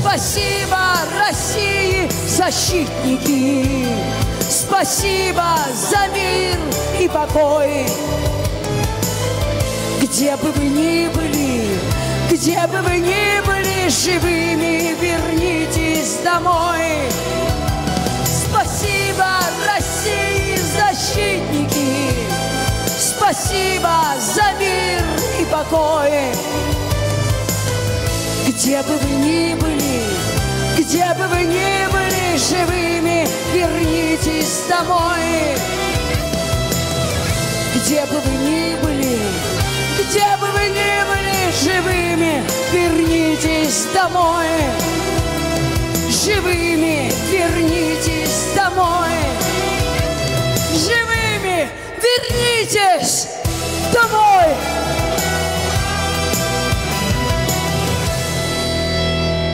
Спасибо России, защитники! Спасибо за мир и покой! Где бы вы ни были, где бы вы ни были живыми, вернитесь домой! Спасибо России, защитники! Спасибо за мир и покой! Где бы вы ни были, где бы вы ни были живыми, вернитесь домой. Где бы вы ни были, где бы вы ни были живыми, вернитесь домой. Живыми вернитесь домой. Живыми вернитесь домой.